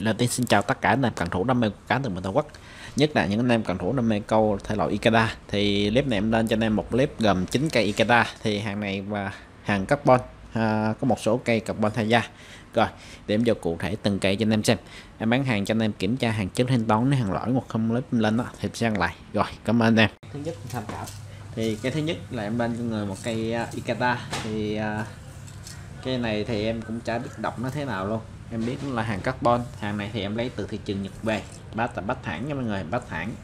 Lên tiếng xin chào tất cả anh em cần thủ đam mê cá từ miền Tổ quốc nhất là những anh em cần thủ đam mê câu thể loại Ikeda. Thì clip này em lên cho anh em một clip gồm 9 cây Ikeda. Thì hàng này và hàng carbon à, có một số cây carbon thay da. Rồi để em vào cụ thể từng cây cho anh em xem. Em bán hàng cho anh em kiểm tra hàng trước thanh toán nếu hàng lỗi hoặc không clip lên đó thì sẽ lại. Rồi cảm ơn anh em. Thứ nhất tham khảo. Thì cái thứ nhất là em lên cho người một cây uh, Ikeda. Thì uh, cây này thì em cũng chả biết đọc nó thế nào luôn em biết là hàng carbon. Hàng này thì em lấy từ thị trường Nhật về. Bát là bát thẳng nha mọi người bát thẳng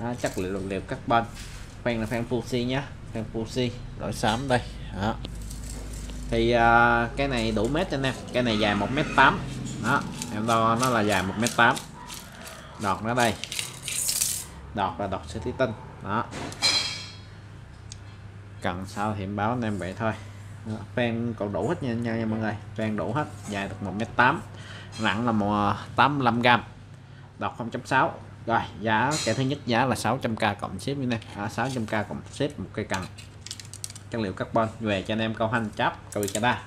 đó, chất liệu liệu carbon. Fan là fan Fuji nhá fan Fuji đổi xám đây. Đó. thì uh, cái này đủ mét cho anh em cái này dài 1m8 đó em đo nó là dài 1m8 đọt nó đây. Đọt là đọt sẽ tinh. Đó. Cần sao thì em báo anh em vậy thôi fan còn đủ hết nha, nha, nha mọi người. Fan đủ hết dài được 1m8 nặng là 85g đọc 0.6 rồi giá cái thứ nhất giá là 600k cộng ship như này. À, 600k cộng ship một cây cần chất liệu carbon. Về cho anh em câu hành chắp cầu đa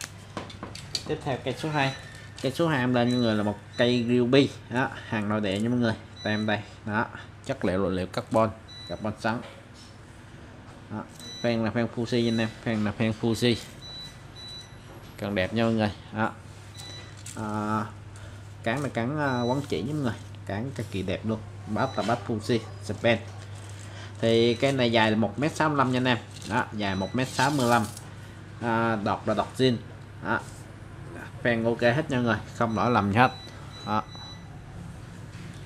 tiếp theo cây số 2 cây số 2 em lên cho người là một cây ruby đó, hàng nội địa nha mọi người. Tem đây. Đó chất liệu loại liệu carbon. Carbon trắng. Đó. fan là fan Fuji anh em. Fan là fan Fuji cần đẹp nha mọi người. Đó. À, cán là cán à, quấn chỉ nha mọi người cán cực kỳ đẹp luôn. Bát là bát Fuji Japan. Thì cái này dài là 1m65 nha anh em. Đó dài 1m65 à, đọc là đọc zin. Đó. fan ok hết nha mọi người không lỗi lầm gì hết. Đó.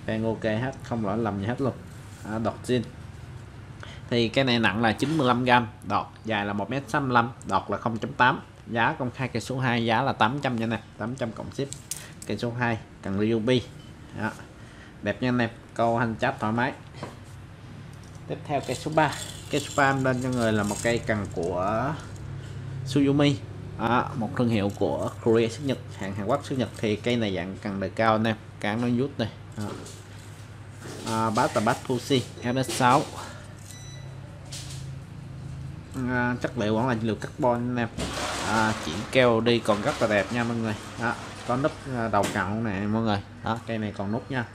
fan ok hết không lỗi lầm gì hết luôn. Đó, đọt zin. Thì cái này nặng là 95g đọt dài là 1m65 đọt là 0.8 giá công khai cây số 2 giá là 800 nha nè 800 cộng ship. Cây số 2 cần ruby đó. đẹp nha anh em câu hành chắp thoải mái. Tiếp theo cây số 3 cây số 3 lên cho người là một cây cần của Suzumi đó, một thương hiệu của Korea xuất Nhật hàng Hàn Quốc xuất Nhật. Thì cây này dạng cần đời cao anh em cán nó rút đây à, bát là bát Fuji MS6 à, chất liệu vẫn là liệu carbon anh em à, chỉ keo đi còn rất là đẹp nha mọi người đó, có nút à, đầu cọng này mọi người đó cây này còn nút nha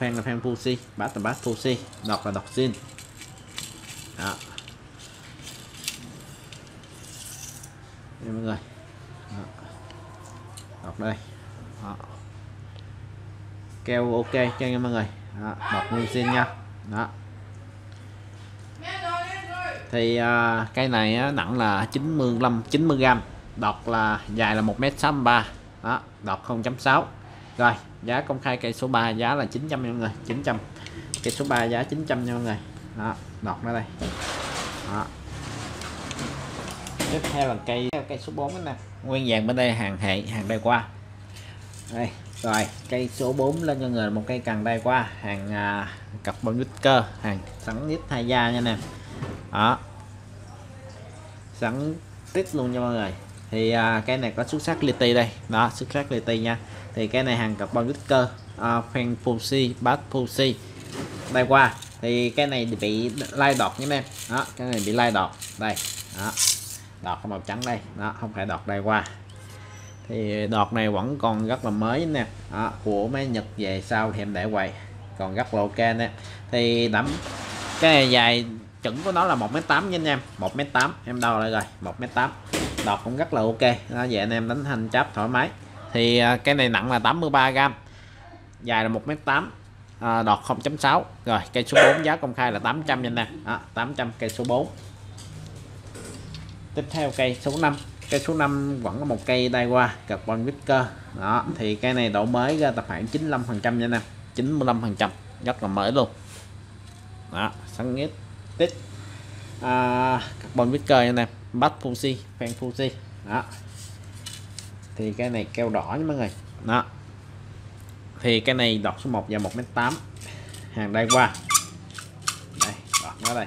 fan là fan Fuji bát là bát Fuji đọc là đọc xin. đó đây mọi người đó. đọc đây đó. keo ok cho nha mọi người đó. đọc nguyên xin nha đó thì à, uh, cây này á, nặng là 95 90 g đọt là dài là 1m63 đó đọt 0.6 rồi giá công khai cây số 3 giá là 900 nha mọi người 900 cây số 3 giá 900 nha mọi người đó đọt nó đây đó. tiếp theo là cây cây số 4 nè nguyên vàng bên đây hàng hệ hàng đây qua. Đây rồi cây số 4 lên cho người một cây cần đây qua hàng à, cặp bông nít cơ hàng sẵn nít thay da nha nè đó. Sẵn tích luôn nha mọi người. Thì à, cái này có xuất sắc li đây. Đó xuất sắc li nha. Thì cái này hàng carbon cơ. À, fan Fuji bát Fuji đây qua. Thì cái này bị lai đọt nha em. Đó cái này bị lai đọt. Đây. Đó. Đọt màu trắng đây. Đó không phải đọt đây qua. Thì đọt này vẫn còn rất là mới nè. Đó, của mấy Nhật về sau thì em để quầy còn rất là ok nè. Thì đắm cái này dài chuẩn của nó là 1m8 nha anh em. 1m8 em đo lại rồi 1m8 đọt cũng rất là ok. Đó, vậy anh em đánh thanh cháp thoải mái. Thì à, cái này nặng là 83g dài là 1m8 à, đọt 0.6 rồi cây số 4 giá công khai là 800 nha anh em. Đó, 800 cây số 4 tiếp theo cây số 5 cây số 5 vẫn có một cây đai qua carbon Wicker đó thì cây này độ mới ra tập khoảng 95 phần trăm nha anh em. 95 phần trăm. Rất là mới luôn. Đó sáng nhất tích. À, carbon Wicker anh em bắt Fuji fan Fuji đó. Thì cái này keo đỏ nha mọi người. Đó. Thì cái này đọt số 1 và 1m8 hàng đây qua. Đây đọt nó đây.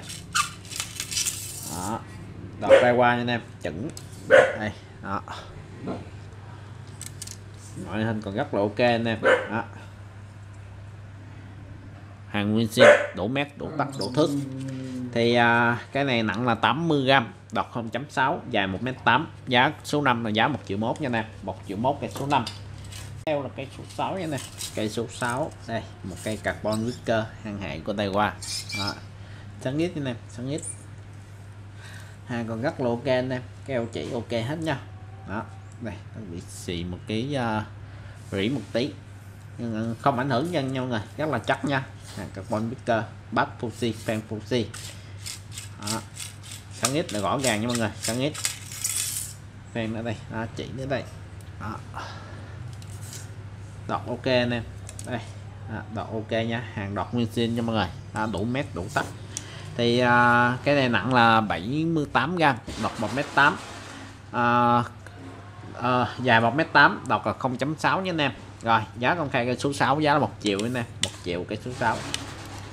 Đó. Đọt đây qua nha anh em chuẩn. Đây đó. Ngoại hình còn rất là ok anh em đó. Hàng nguyên sinh đủ mét đủ tắc đủ thước thì à, cái này nặng là 80g đọt 0.6 dài 1m8 giá số 5 là giá 1 triệu mốt nha nè 1 triệu mốt cây số 5 theo là cây số 6 nha nè cây số 6 đây một cây carbon wicker hàng hải của Taiwan đó. sáng ít nha nè sáng ít hàng còn rất là ok anh em keo chỉ ok hết nha. Đó đây nó bị xì một cái uh, à, rỉ một tí. Nhưng không ảnh hưởng nhân nhau người rất là chắc nha. Hàng carbon wicker bát Fuji fan Fuji đó. sáng ít là rõ ràng nha mọi người sáng ít. Fan nữa đây đó, chỉ nữa đây. Đó. Đọc ok anh em. Đây à, đọc ok nha hàng đọc nguyên xin cho mọi người. À, đủ mét đủ tắc thì à, cái này nặng là 78 gram đọc 1m8 à, à, dài 1m8 đọc là 0.6 nha anh em. Rồi giá công khai cái số 6 giá là 1 triệu nè 1 triệu cái số 6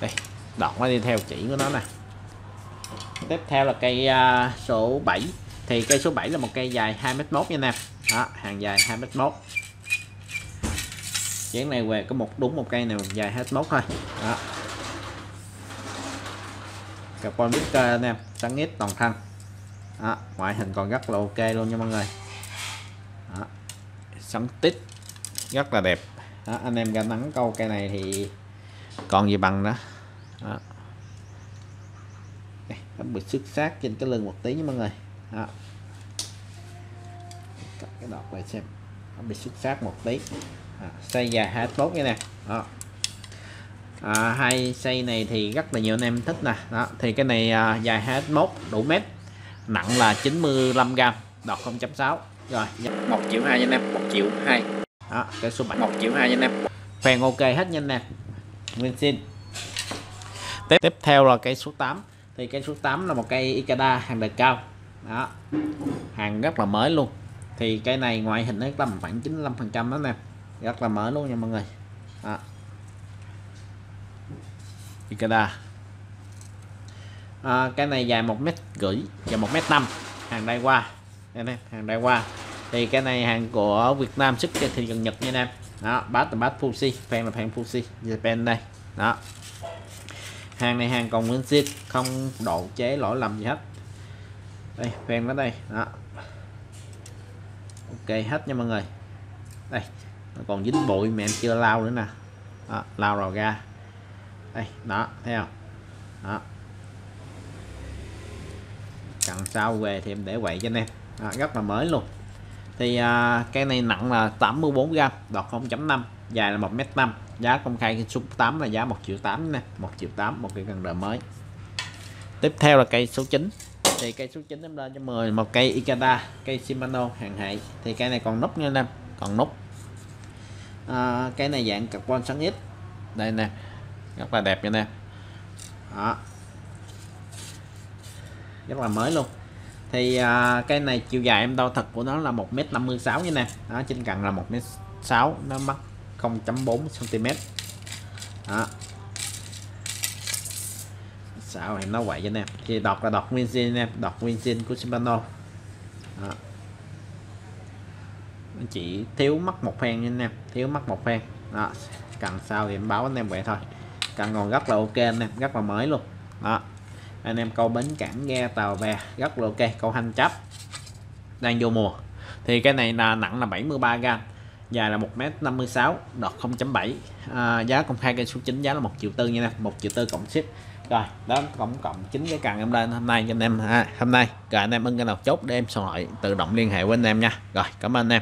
đây đọc nó đi theo chỉ của nó nè tiếp theo là cây uh, số 7 thì cây số 7 là một cây dài 2m1 nha nè đó, hàng dài 2m1 chén này về có một đúng một cây này dài hết mốt thôi. Đó. Carbon Victor anh em sáng ít toàn thân. Đó, ngoại hình còn rất là ok luôn nha mọi người. Đó. sáng tít rất là đẹp. Đó, anh em ra nắng câu cây này thì còn gì bằng đó, đó. Nó bị xuất sát trên cái lưng một tí nha mọi người. Đó. cái đọt lại xem. Nó bị xuất sát một tí. À, xây dài 21 cái nè. Đó. À, hai xây này thì rất là nhiều anh em thích nè. Đó thì cái này à, dài 21 đủ mét. Nặng là 95 gram đọt 0.6 rồi 1 triệu 2 nha anh em 1 triệu 2 đó cái số 7 1 triệu 2 nha anh em. Phèn ok hết nha anh em. Nguyên xin. Tiếp tiếp theo là cây số 8 thì cây số 8 là một cây Ikeda hàng đời cao. Đó. Hàng rất là mới luôn. Thì cây này ngoại hình nó tầm khoảng 95 phần trăm đó nè. Rất là mới luôn nha mọi người. Đó. Ikeda. À, cái này dài một mét rưỡi và một mét năm. Hàng đai qua đây này, hàng đai qua thì cái này hàng của Việt Nam xuất trên thị trường Nhật nha em đó bát là bát Fuji fan là fan Fuji Japan đây. Đó hàng này hàng còn nguyên zin không độ chế lỗi lầm gì hết. Đây fan nó đây đó. Ok hết nha mọi người. Đây nó còn dính bụi mẹ em chưa lau nữa nè. Đó, lau rồi ra. Đây đó thấy không? Đó. Cần sau về thì em để quậy cho anh em. Đó, rất là mới luôn. Thì à, cái này nặng là 84 gram đọt 0.5 dài là 1m5 giá công khai số 8 là giá 1 triệu 8 nè 1 triệu 8 một cây cần đời mới. Tiếp theo là cây số 9 thì cây số 9 em lên cho 10 một cây Ikeda cây Shimano hàng hệ thì cây này còn nút nha anh em còn nút. À, cái này dạng carbon sáng ít đây nè rất là đẹp nha nè đó. Rất là mới luôn. Thì à, cái này chiều dài em đo thật của nó là 1m56 như nè đó trên cạnh là 1m6 nó mắc 0.4 cm đó. Sao em nó vậy cho nè thì đọc là đọc nguyên zin em đọc nguyên zin của Shimano. Đó. Chỉ thiếu mất một phen nha anh em, thiếu mất một phen. Đó. Cần sao thì em báo anh em vậy thôi. Cần còn rất là ok anh em rất là mới luôn. Đó. Anh em câu bến cảng ghe tàu bè rất là ok. Câu hành chấp đang vô mùa. Thì cái này là nặng là 73 gram dài là 1m56 đọt 0.7 à, giá công khai cây số 9 giá là 1 triệu tư nha nè 1 triệu tư cộng ship. Rồi đó tổng cộng chín cái cần em lên hôm nay cho anh em ha, hôm nay. Rồi anh em ưng cái nào chốt để em xong thoại tự động liên hệ với anh em nha. Rồi cảm ơn anh em.